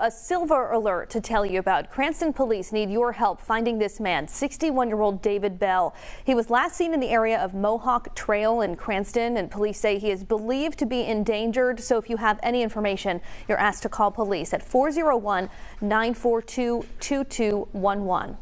A silver alert to tell you about. Cranston police need your help finding this man, 61 year old David Bell. He was last seen in the area of Mohawk Trail in Cranston, and police say he is believed to be endangered. So if you have any information, you're asked to call police at 401 942 2211.